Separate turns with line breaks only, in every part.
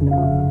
No.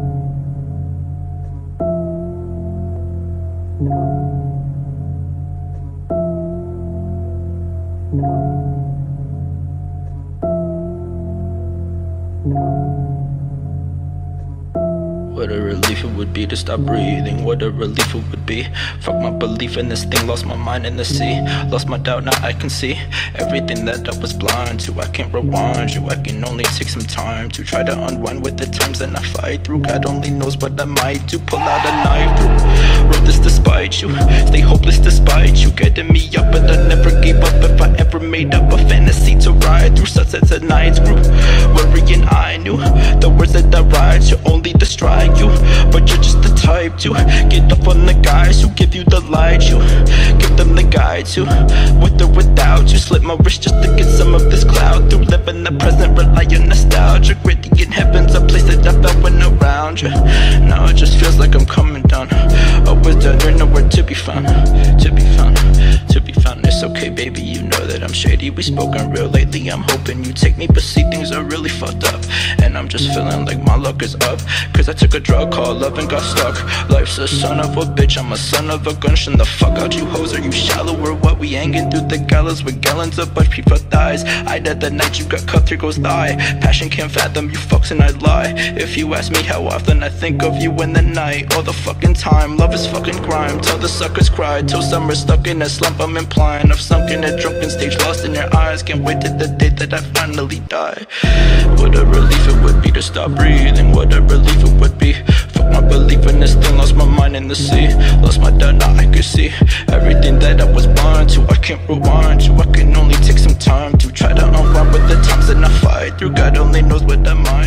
What a relief it would be to stop breathing. What a relief it would be. Fuck my belief in this thing. Lost my mind in the sea. Lost my doubt, now I can see everything that I was blind to. I can't rewind you. I can only take some time to try to unwind with the times that I fight through. God only knows what I might do. Pull out a knife. Wrote this despite you. Stay hopeless despite you. Getting me up, but I never gave up. If I ever made up a fantasy to ride through sunsets and nights, grew worrying. I knew the words that I write should only destroy you. But you're just the type to Get up on the guys who give you the light You. Give them the guide to With or without you. Slip my wrist just to get some of this cloud Through living the present, rely on nostalgia. Gritty in heaven's a place that I felt when around you Now it just feels like I'm coming down. It's down, you're nowhere to be found. To be found, to be found. It's okay, baby, you know that I'm shady. We spoken real lately, I'm hoping you take me But see, things are really fucked up. And I'm just feeling like my luck is up. Cause I took a drug called love and got stuck. Life's a son of a bitch, I'm a son of a gun. Shun the fuck out you hoes, are you shallow or what? We hanging through the gallows with gallons of bush people thighs. I dead the night you got cut through goes thigh. Passion can't fathom you fucks and I lie. If you ask me how often I think of you in the night All the fucking time, love is fucking crime. Till the suckers cry, till summer's stuck in a slump I'm implying I've sunk in a drunken stage, lost in your eyes Can't wait till the day that I finally die. What a relief it would be to stop breathing. What a relief it would be. Fuck my belief in this thing Lost my mind in the sea. Lost my doubt, now I can see Everything that I was blind to. I can't rewind to I can only take some time To try to unwind with the times that I fight through. God only knows what I'm on